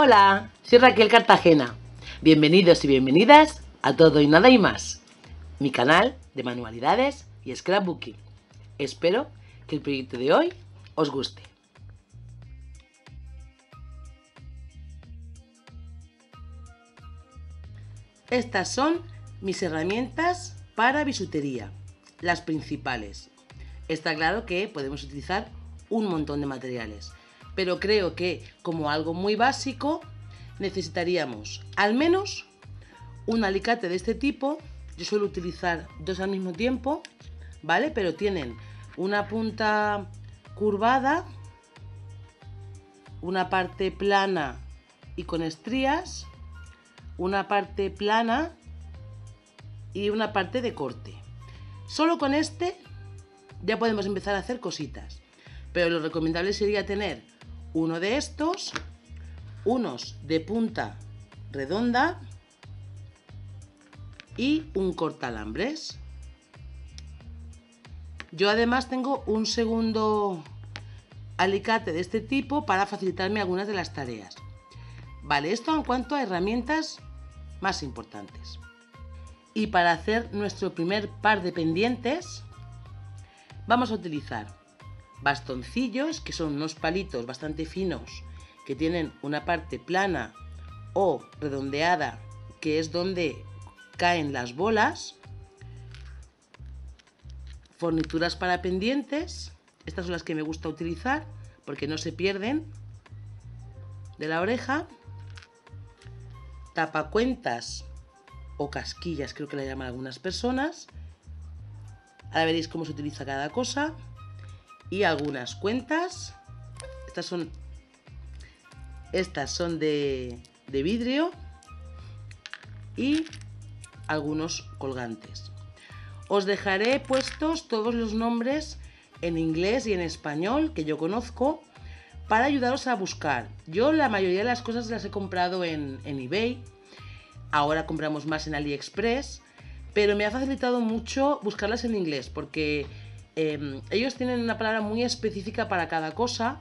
Hola, soy Raquel Cartagena. Bienvenidos y bienvenidas a Todo y Nada y Más, mi canal de manualidades y scrapbooking. Espero que el proyecto de hoy os guste. Estas son mis herramientas para bisutería, las principales. Está claro que podemos utilizar un montón de materiales, pero creo que como algo muy básico necesitaríamos al menos un alicate de este tipo. Yo suelo utilizar dos al mismo tiempo, ¿vale? Pero tienen una punta curvada, una parte plana y con estrías, una parte plana y una parte de corte. Solo con este ya podemos empezar a hacer cositas. Pero lo recomendable sería tener uno de estos, unos de punta redonda y un cortalambres. Yo además tengo un segundo alicate de este tipo para facilitarme algunas de las tareas. Vale, esto en cuanto a herramientas más importantes. Y para hacer nuestro primer par de pendientes, vamos a utilizar bastoncillos, que son unos palitos bastante finos, que tienen una parte plana o redondeada, que es donde caen las bolas. Fornituras para pendientes, estas son las que me gusta utilizar, porque no se pierden de la oreja. Tapacuentas o casquillas, creo que la llaman algunas personas. Ahora veréis cómo se utiliza cada cosa y algunas cuentas. Estas son, estas son de, de vidrio y algunos colgantes. Os dejaré puestos todos los nombres en inglés y en español que yo conozco para ayudaros a buscar. Yo la mayoría de las cosas las he comprado en, en eBay, ahora compramos más en AliExpress, pero me ha facilitado mucho buscarlas en inglés porque Em, ellos tienen una palabra muy específica para cada cosa,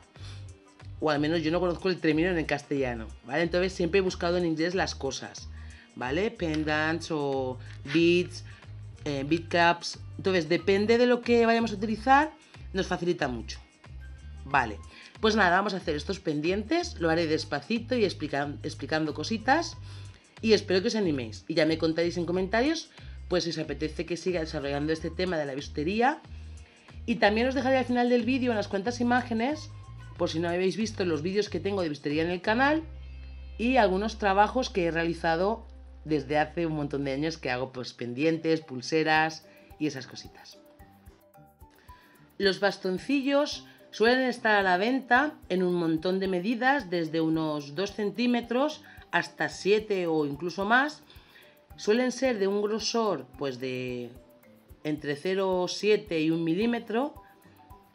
o al menos yo no conozco el término en castellano, ¿vale? Entonces siempre he buscado en inglés las cosas, ¿vale? Pendants o beads, eh, bead caps. Entonces, depende de lo que vayamos a utilizar, nos facilita mucho. Vale, pues nada, vamos a hacer estos pendientes, lo haré despacito y explicando cositas y espero que os animéis. Y ya me contáis en comentarios, pues si os apetece que siga desarrollando este tema de la bisutería y también os dejaré al final del vídeo unas cuantas imágenes, por si no habéis visto los vídeos que tengo de bistería en el canal, y algunos trabajos que he realizado desde hace un montón de años que hago pues pendientes, pulseras y esas cositas. Los bastoncillos suelen estar a la venta en un montón de medidas, desde unos 2 centímetros hasta 7 o incluso más. Suelen ser de un grosor pues de entre 0,7 y 1 milímetro,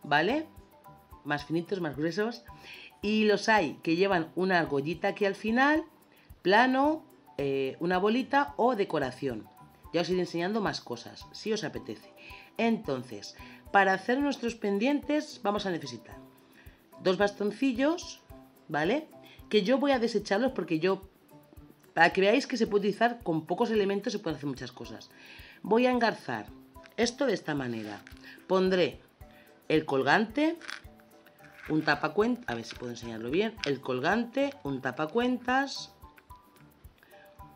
¿vale? Más finitos, más gruesos. Y los hay que llevan una argollita aquí al final, plano, eh, una bolita o decoración. Ya os iré enseñando más cosas, si os apetece. Entonces, para hacer nuestros pendientes vamos a necesitar dos bastoncillos, ¿vale? Que yo voy a desecharlos porque yo, para que veáis que se puede utilizar con pocos elementos, se pueden hacer muchas cosas. Voy a engarzar esto de esta manera. Pondré el colgante, un tapacuentas, a ver si puedo enseñarlo bien, el colgante, un tapacuentas,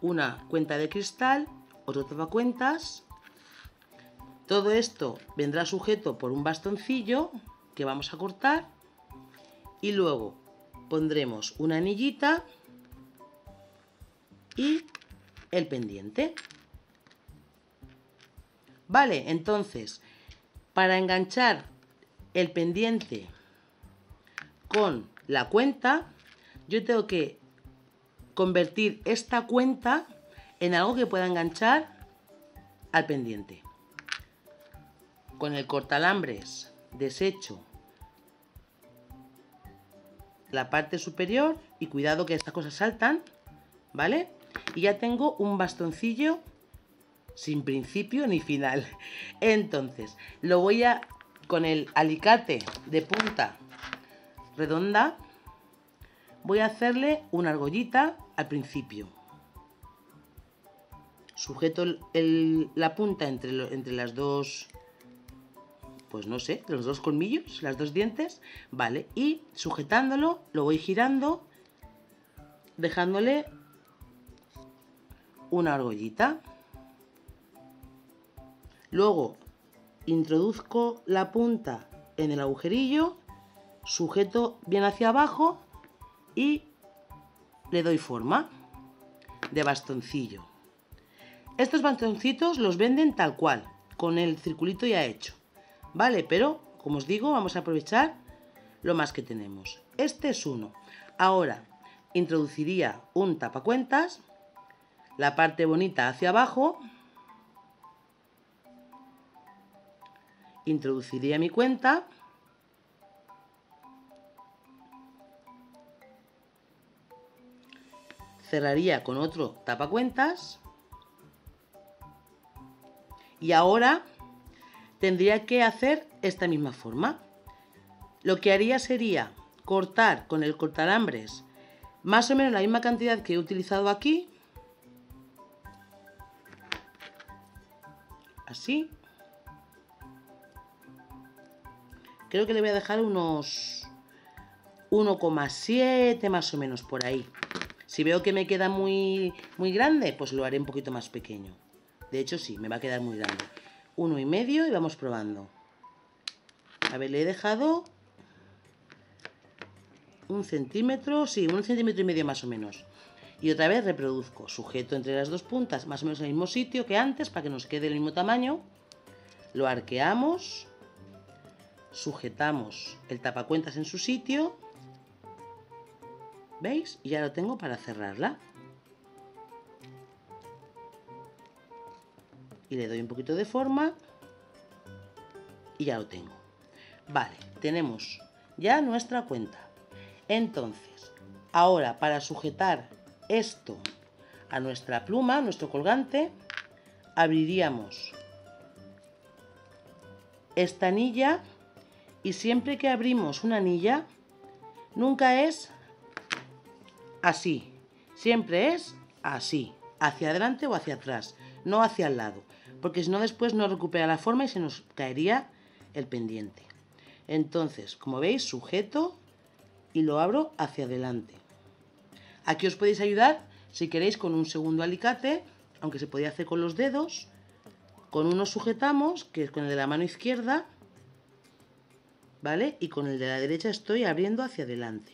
una cuenta de cristal, otro tapacuentas. Todo esto vendrá sujeto por un bastoncillo que vamos a cortar y luego pondremos una anillita y el pendiente. Vale, entonces, para enganchar el pendiente con la cuenta, yo tengo que convertir esta cuenta en algo que pueda enganchar al pendiente. Con el cortalambres desecho la parte superior y cuidado que estas cosas saltan, ¿vale? Y ya tengo un bastoncillo sin principio ni final. Entonces, lo voy a, con el alicate de punta redonda, voy a hacerle una argollita al principio. Sujeto la punta entre, entre las dos, pues no sé, los dos colmillos, las dos dientes, vale, y sujetándolo lo voy girando, dejándole una argollita. Luego introduzco la punta en el agujerillo, sujeto bien hacia abajo y le doy forma de bastoncillo. Estos bastoncitos los venden tal cual, con el circulito ya hecho. ¿Vale? Pero, como os digo, vamos a aprovechar lo más que tenemos. Este es uno. Ahora, introduciría un tapacuentas, la parte bonita hacia abajo, introduciría mi cuenta, cerraría con otro tapacuentas y ahora tendría que hacer esta misma forma. Lo que haría sería cortar con el cortalambres más o menos la misma cantidad que he utilizado aquí. Así. Creo que le voy a dejar unos 1,7 más o menos por ahí. Si veo que me queda muy, muy grande, pues lo haré un poquito más pequeño. De hecho, sí, me va a quedar muy grande. Uno y medio y vamos probando. A ver, le he dejado un centímetro, sí, un centímetro y medio más o menos. Y otra vez reproduzco, sujeto entre las dos puntas, más o menos en el mismo sitio que antes, para que nos quede el mismo tamaño. Lo arqueamos, sujetamos el tapacuentas en su sitio ¿Veis? Y ya lo tengo para cerrarla. Y le doy un poquito de forma. Y ya lo tengo. Vale, tenemos ya nuestra cuenta. Entonces, ahora para sujetar esto a nuestra pluma, nuestro colgante, abriríamos esta anilla y siempre que abrimos una anilla, nunca es así. Siempre es así, hacia adelante o hacia atrás, no hacia el lado, porque si no después no recupera la forma y se nos caería el pendiente. Entonces, como veis, sujeto y lo abro hacia adelante. Aquí os podéis ayudar, si queréis, con un segundo alicate, aunque se podía hacer con los dedos. Con uno sujetamos, que es con el de la mano izquierda, ¿vale? Y con el de la derecha estoy abriendo hacia adelante.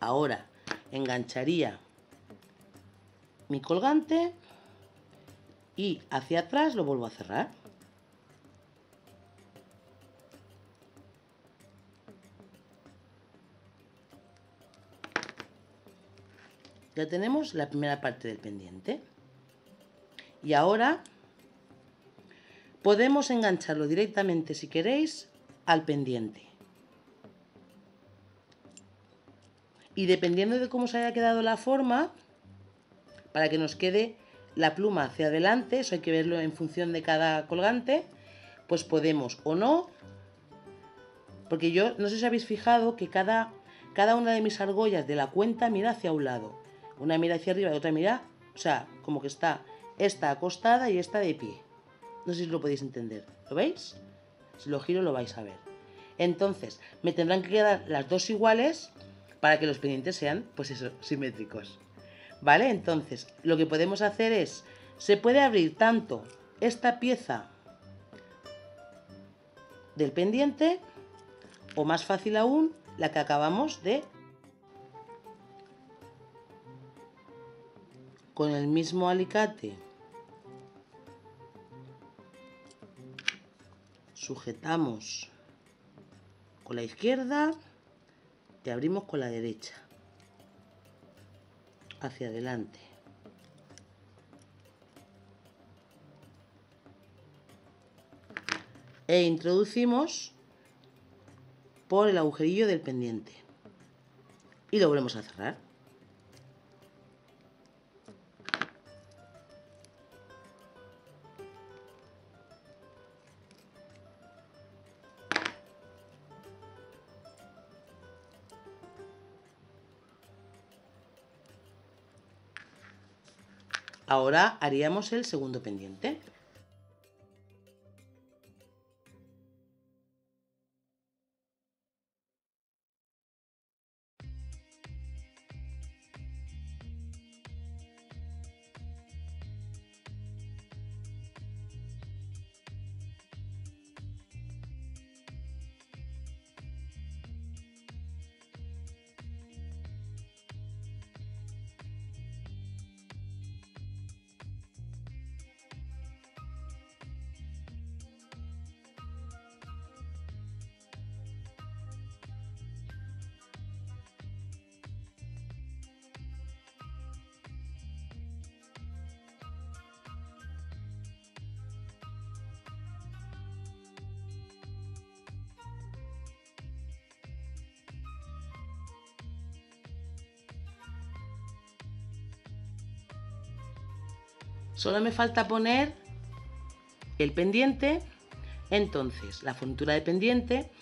Ahora engancharía mi colgante y hacia atrás lo vuelvo a cerrar. Ya tenemos la primera parte del pendiente. Y ahora podemos engancharlo directamente, si queréis, al pendiente. y dependiendo de cómo se haya quedado la forma, para que nos quede la pluma hacia adelante, eso hay que verlo en función de cada colgante, pues podemos o no, porque yo no sé si habéis fijado que cada, cada una de mis argollas de la cuenta mira hacia un lado, una mira hacia arriba y otra mira, o sea, como que está esta acostada y esta de pie. No sé si lo podéis entender, ¿lo veis? Si lo giro lo vais a ver. Entonces, me tendrán que quedar las dos iguales para que los pendientes sean, pues simétricos. ¿Vale? Entonces, lo que podemos hacer es, se puede abrir tanto esta pieza del pendiente, o más fácil aún, la que acabamos de con el mismo alicate sujetamos con la izquierda y abrimos con la derecha hacia adelante. E introducimos por el agujerillo del pendiente. Y lo volvemos a cerrar Ahora haríamos el segundo pendiente. Solo me falta poner el pendiente, entonces la fornitura de pendiente,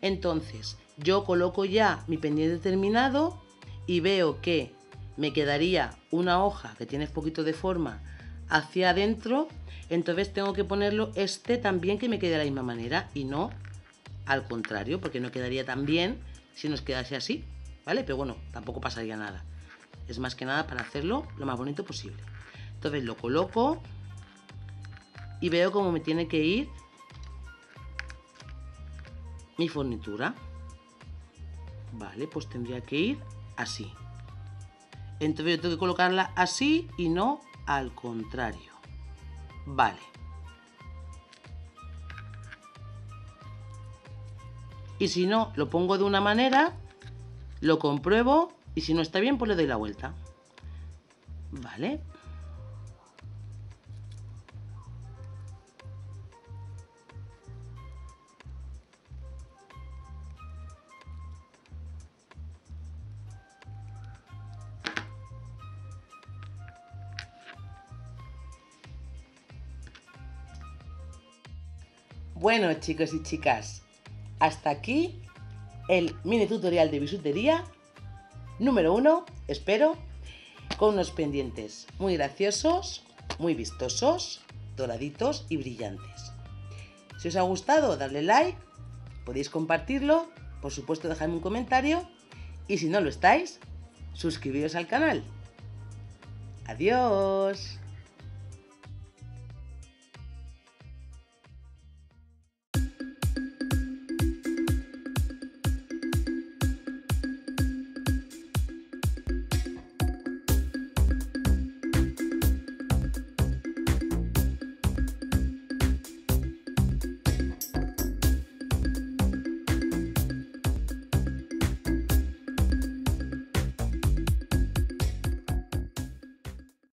entonces yo coloco ya mi pendiente terminado y veo que me quedaría una hoja que tiene poquito de forma hacia adentro, entonces tengo que ponerlo este también que me quede de la misma manera y no al contrario, porque no quedaría tan bien si nos quedase así, ¿vale? Pero bueno, tampoco pasaría nada. Es más que nada para hacerlo lo más bonito posible. Entonces lo coloco y veo cómo me tiene que ir mi fornitura. Vale, pues tendría que ir así. Entonces yo tengo que colocarla así y no al contrario. Vale. Y si no, lo pongo de una manera, lo compruebo y si no está bien, pues le doy la vuelta. Vale. Bueno chicos y chicas, hasta aquí el mini tutorial de bisutería número uno, espero, con unos pendientes muy graciosos, muy vistosos, doraditos y brillantes. Si os ha gustado, darle like, podéis compartirlo, por supuesto dejadme un comentario y si no lo estáis, suscribiros al canal. Adiós.